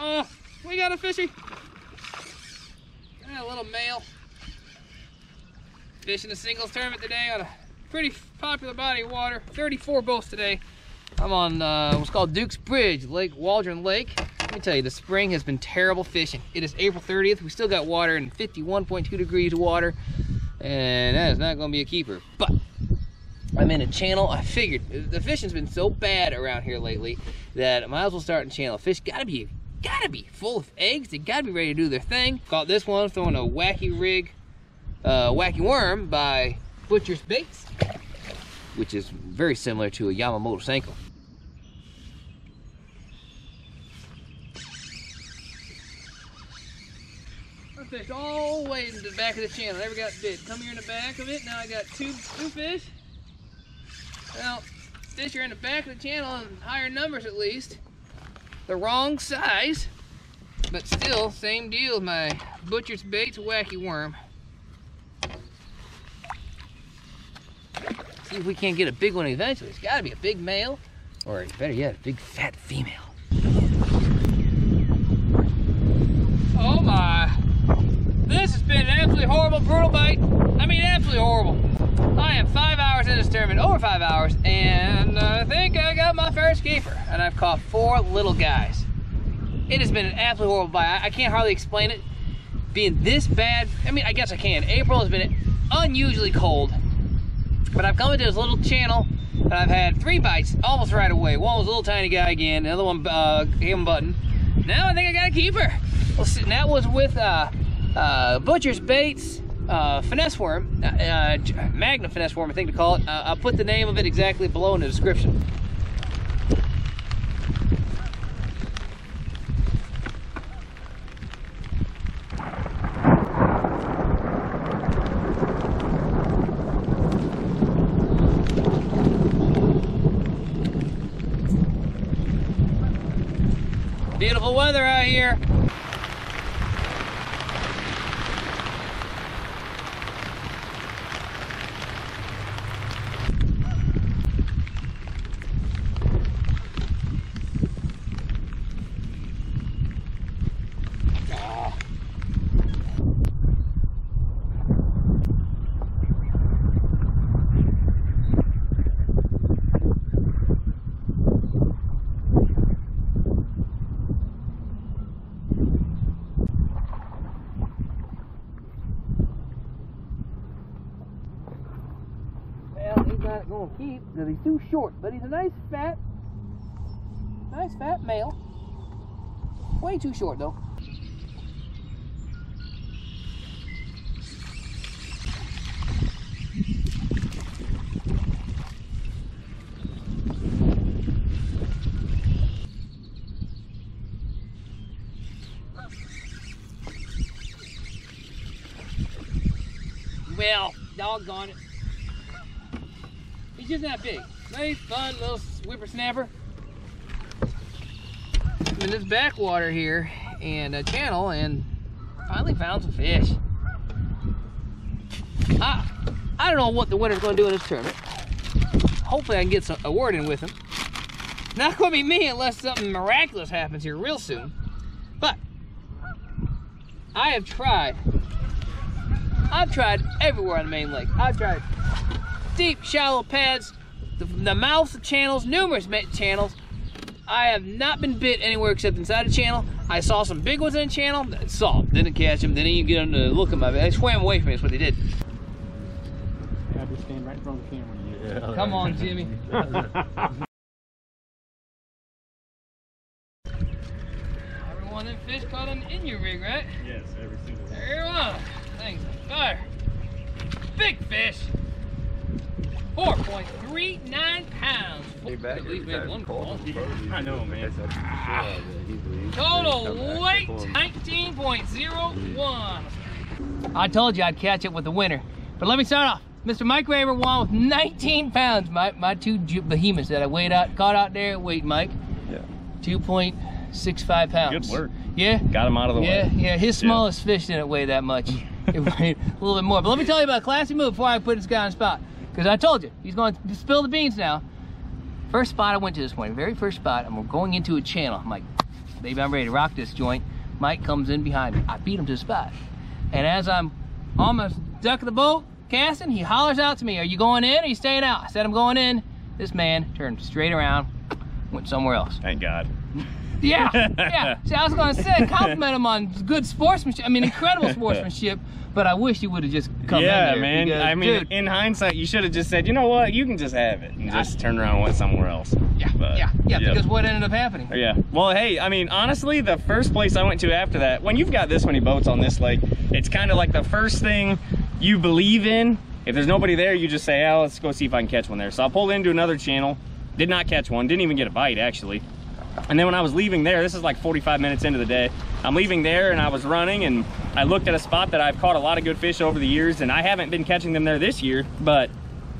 Oh, we got a fishy. Got a little male. Fishing a singles tournament today on a pretty popular body of water. 34 boats today. I'm on uh, what's called Duke's Bridge, Lake Waldron Lake. Let me tell you, the spring has been terrible fishing. It is April 30th. We still got water in 51.2 degrees water, and that is not going to be a keeper. But I'm in a channel. I figured the fishing's been so bad around here lately that I might as well start in channel. Fish gotta be gotta be full of eggs. They gotta be ready to do their thing. Caught this one throwing a wacky rig, uh, wacky worm by Butcher's Baits, which is very similar to a Yamamoto Senko. I fished all the way in the back of the channel. Never got bit. Come here in the back of it. Now I got two two fish. Well, fish are in the back of the channel in higher numbers at least. The wrong size, but still same deal. My butcher's bait's wacky worm. See if we can't get a big one eventually. It's got to be a big male, or better yet, a big fat female. Oh my! This has been an absolutely horrible, brutal bite. I mean, absolutely horrible. I am five hours tournament, over five hours, and I think I got my first keeper. And I've caught four little guys. It has been an absolutely horrible bite. I can't hardly explain it. Being this bad, I mean, I guess I can. April has been unusually cold. But I've come into this little channel, and I've had three bites almost right away. One was a little tiny guy again, another one uh, gave him button. Now I think I got a keeper. Well, that was with uh, uh, Butcher's Baits, uh, finesse worm, uh, uh, Magna finesse worm, I think to call it. Uh, I'll put the name of it exactly below in the description. Beautiful weather out here. Well, he's not going to keep because he's too short, but he's a nice fat, nice fat male. Way too short though. Well, doggone it. Just that big. Nice, fun little whippersnapper. I'm in this backwater here and a channel and finally found some fish. I, I don't know what the winner's going to do in this tournament. Hopefully I can get some, a word in with him. Not going to be me unless something miraculous happens here real soon. But I have tried. I've tried everywhere on the main lake. I've tried deep, shallow pads, the, the mouths of channels, numerous channels. I have not been bit anywhere except inside a channel. I saw some big ones in a channel, saw them, didn't catch them, didn't even get them to look at my They swam away from me, that's what they did. I just stand right in front of the camera. Yeah. Come on, Jimmy. Every one of them fish caught on in your rig, right? Yes, every single one. There you. Things on fire. Big fish. 4.39 pounds. At least we had one call. I know, man. Ah. Total weight 19.01. I told you I'd catch it with the winner. But let me start off. Mr. Mike Raber won with 19 pounds. My, my two behemoths that I weighed out, caught out there, weight Mike, Yeah. 2.65 pounds. Good work. Yeah. Got him out of the Yeah, way. yeah. yeah. His smallest fish didn't weigh that much. it weighed a little bit more. But let me tell you about a classy move before I put this guy on the spot. Because I told you, he's going to spill the beans now. First spot I went to this morning, very first spot, and we're going into a channel. I'm like, baby, I'm ready to rock this joint. Mike comes in behind me. I beat him to the spot. And as I'm almost ducking the boat, casting, he hollers out to me, are you going in or are you staying out? I said, I'm going in. This man turned straight around, went somewhere else. Thank God. Yeah, yeah. See, I was gonna say compliment him on good sportsmanship. I mean, incredible sportsmanship. But I wish you would have just come yeah, man. because, I mean, dude, in hindsight, you should have just said, you know what, you can just have it, and just turn around and went somewhere else. yeah, But, yeah, yeah. yep. Because what ended up happening? Yeah. Well, hey, I mean, honestly, the first place I went to after that, when you've got this many boats on this lake, it's kind of like the first thing you believe in. If there's nobody there, you just say, oh, let's go see if I can catch one there. So I pulled into another channel, did not catch one, didn't even get a bite, actually. And then when I was leaving there, this is like 45 minutes into the day, I'm leaving there and I was running and I looked at a spot that I've caught a lot of good fish over the years and I haven't been catching them there this year, but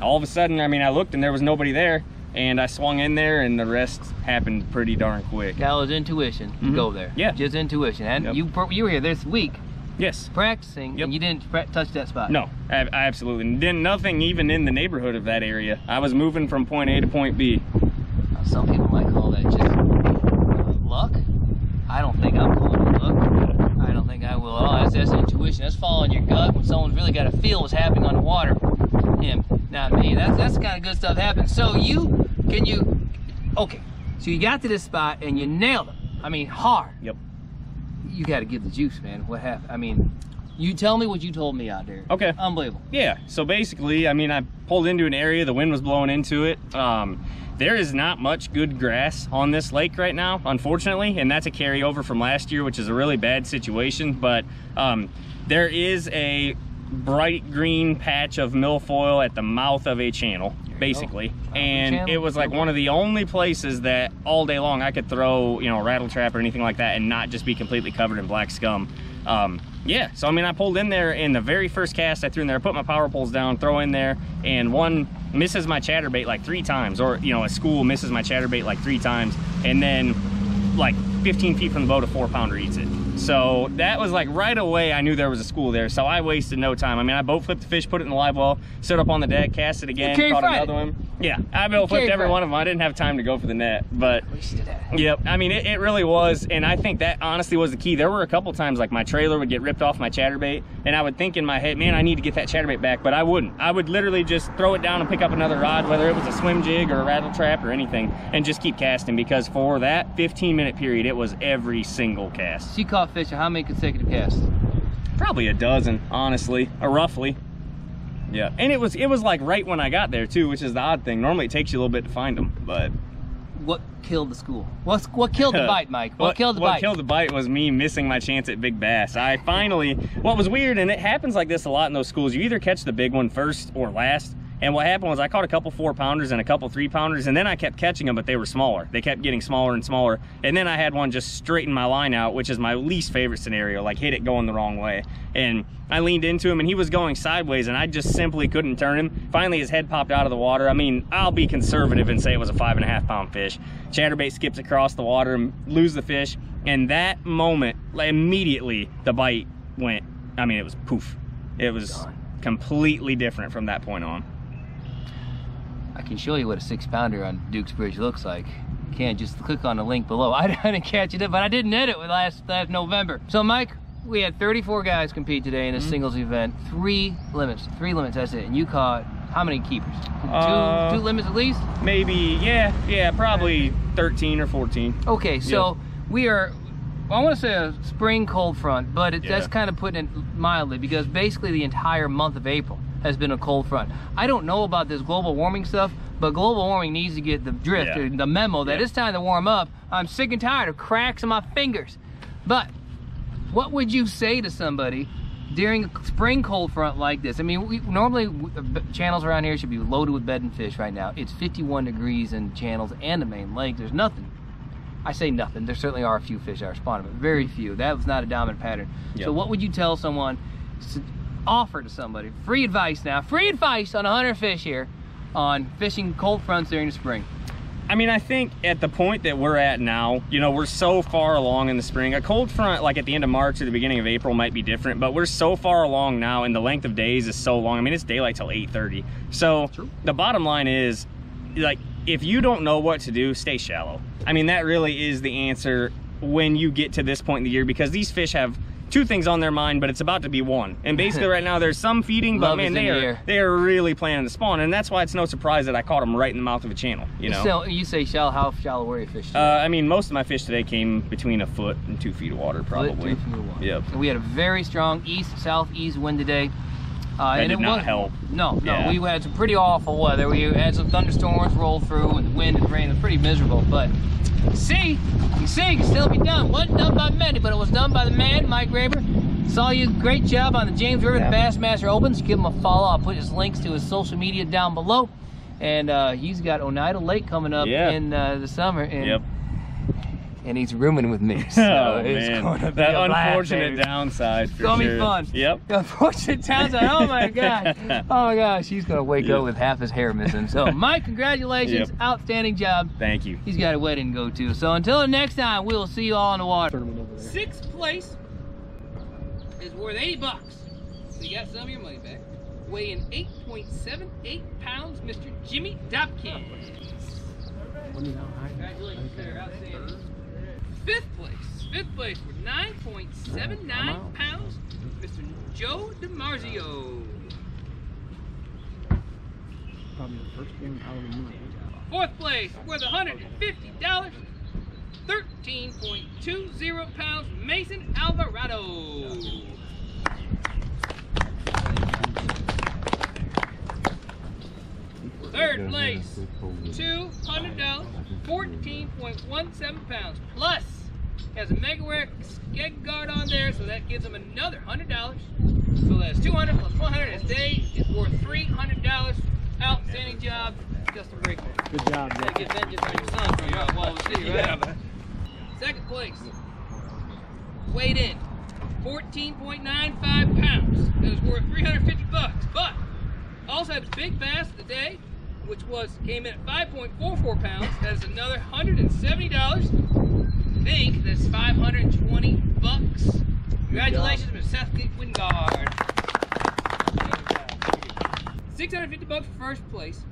all of a sudden, I mean, I looked and there was nobody there and I swung in there and the rest happened pretty darn quick. That was intuition. to Mhm. Go there. Yeah. Just intuition. And Yep. you you were here this week Yes. practicing, Yep. and you didn't touch that spot. No, I, I absolutely didn't. Nothing even in the neighborhood of that area. I was moving from point A to point B. Some people might call that just. I don't think I'm calling it luck. I don't think I will. Oh, that's, that's intuition. That's following your gut when someone's really got to feel what's happening on the water. Him, not me. That's that's the kind of good stuff happens. So you can you okay. So you got to this spot and you nailed it. I mean, hard. Yep. You got to give the juice, man. What happened? I mean, you tell me what you told me out there. Okay. Unbelievable. Yeah. So basically, I mean, I pulled into an area. The wind was blowing into it. Um, there is not much good grass on this lake right now, unfortunately, and that's a carryover from last year, which is a really bad situation. But um, there is a bright green patch of milfoil at the mouth of a channel, basically, Mouth of a and channel. it was like one of the only places that all day long I could throw, you know, a rattle trap or anything like that, and not just be completely covered in black scum. Um, yeah, so I mean, I pulled in there in the very first cast I threw in there, I put my power poles down, throw in there, and one misses my chatterbait like three times, or you know, a school misses my chatterbait like three times, and then like 15 feet from the boat, a four pounder eats it. So that was like right away, I knew there was a school there. So I wasted no time. I mean, I boat flipped the fish, put it in the live well, stood up on the deck, cast it again, caught Friday. another one. Yeah, I boat flipped every one of them. I didn't have time to go for the net, but. Yep. I mean, it, it really was. And I think that honestly was the key. There were a couple times like my trailer would get ripped off my chatterbait and I would think in my head, man, I need to get that chatterbait back, but I wouldn't. I would literally just throw it down and pick up another rod, whether it was a swim jig or a rattle trap or anything, and just keep casting because for that 15 minute period, it was every single cast. She caught fish. How many consecutive casts? Probably a dozen, honestly, or roughly. Yeah. And it was it was like right when I got there too, which is the odd thing. Normally it takes you a little bit to find them, but What killed the school? What's what killed the bite, Mike? What, killed the what bite? What killed the bite was me missing my chance at big bass. I finally, what was weird, and it happens like this a lot in those schools, you either catch the big one first or last. And what happened was I caught a couple four pounders and a couple three pounders, and then I kept catching them, but they were smaller. They kept getting smaller and smaller. And then I had one just straighten my line out, which is my least favorite scenario, like hit it going the wrong way. And I leaned into him and he was going sideways and I just simply couldn't turn him. Finally, his head popped out of the water. I mean, I'll be conservative and say it was a five and a half pound fish. Chatterbait skips across the water and lose the fish. And that moment, immediately the bite went, I mean, it was poof. It was completely different from that point on. I can show you what a six pounder on Duke's Bridge looks like. You can't just click on the link below. I, didn't catch it, but I did net it with last last November. So Mike, we had 34 guys compete today in a Mhm. singles event. Three limits, three limits. That's it. And you caught how many keepers? Uh, two, two limits at least. Maybe, yeah, yeah, probably 13 or 14. Okay, so we are. I want to say a spring cold front, but it, that's kind of putting it mildly because basically the entire month of April has been a cold front. I don't know about this global warming stuff, but global warming needs to get the drift, Yeah. the memo that Yeah. it's time to warm up. I'm sick and tired of cracks in my fingers. But what would you say to somebody during a spring cold front like this? I mean, we, normally uh, channels around here should be loaded with bed and fish right now. It's 51 degrees in channels and the main lake. There's nothing. I say nothing. There certainly are a few fish that are spawning, but very few. That was not a dominant pattern. Yep. So what would you tell someone, s- offer to somebody, free advice now, free advice on 100 fish here on fishing cold fronts during the spring? I mean, I think at the point that we're at now, you know, we're so far along in the spring. A cold front, like at the end of March or the beginning of April, might be different, but we're so far along now, and the length of days is so long. I mean, it's daylight till 8:30. So True. the bottom line is, like, if you don't know what to do, stay shallow. I mean, that really is the answer when you get to this point in the year because these fish have two things on their mind, but it's about to be one. And basically, right now there's some feeding, but Love man, they are they are really planning to spawn, and that's why it's no surprise that I caught them right in the mouth of a channel. You know. So you say shallow, how shallow were your fish? uh, I mean, most of my fish today came between a foot and two feet of water, Foot, probably. two feet of water. Yep. And we had a very strong east southeast wind today. Uh, That and did it not help. No, no, Yeah. we had some pretty awful weather. We had some thunderstorms roll through, and the wind and rain was pretty miserable. But see, you see, it can still be done. wasn't done by many, but it was done by the man, Mike Raber. Saw you, great job on the James River Bassmaster Opens. Give him a follow. I'll put his links to his social media down below. And uh, he's got Oneida Lake coming up Yeah. in uh, the summer. And, Yep. And he's rooming with me. So oh it's man, gonna be that a blast, unfortunate baby. downside. For gonna sure. be fun. Yep. The unfortunate downside. Oh my god. Oh my gosh. He's gonna wake Yeah. up with half his hair missing. So Mike, congratulations. Yep. Outstanding job. Thank you. He's got a wedding to go to. So until the next time, we'll see you all in the water. Tournament over there. Sixth place is worth 80 bucks. So you got some of your money back. Weighing 8.78 pounds, Mr. Jimmy Dopkins. Let me know. Hi. Congratulations, sir. Outstanding. Fifth place. Fifth place with 9.79 pounds, Mr. Joe DiMarzio. Probably the first game out of the moon. Fourth place worth $150, 13.20 pounds, Mason Alvarado. Third place, $200, 14.17 pounds. Plus, has a MegaWare skeg guard on there, so that gives him another $100. So that's 200 plus 100 a day is worth $300. Outstanding job, Justin Breakman. Good job, Gotta Jeff. get vengeance on your son from uh, Wallace City, right? Second place. Weighed in. 14.95 pounds. That is worth 350 bucks. But also had a big bass of the day, which was came in at 5.44 pounds. That is another $170. Think that's 520 bucks. Congratulations, Mr. Seth Wingard. 650 bucks for first place.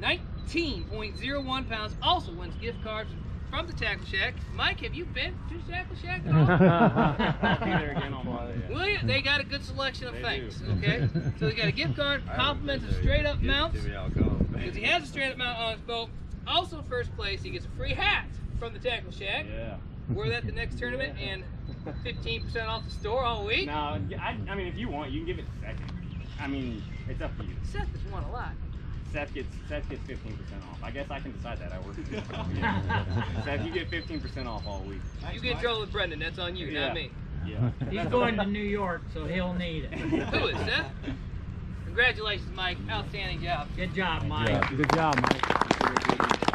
19.01 pounds also wins gift cards from the Tackle Shack. Mike, have you been to the Tackle Shack at all? I'll be there again on Monday. Will you? They got a good selection of They things, do. okay? So they got a gift card, compliments of straight up mounts. Because he has a straight up mount on his boat. Also, first place, he gets a free hat from the Tackle Shack. Yeah. Wear that the next tournament and 15% off the store all week. No, I, I mean, if you want, you can give it second. I mean, it's up to you. Seth has won a lot. Seth gets Seth gets 15% off. I guess I can decide that. I work. this job. Seth, you get 15% off all week. You get in trouble with Brendan, that's on you, Yeah. not me. Yeah. He's going to New York, so he'll need it. Who is Seth? Congratulations, Mike. Outstanding job. Good job, Mike. Good job, Mike.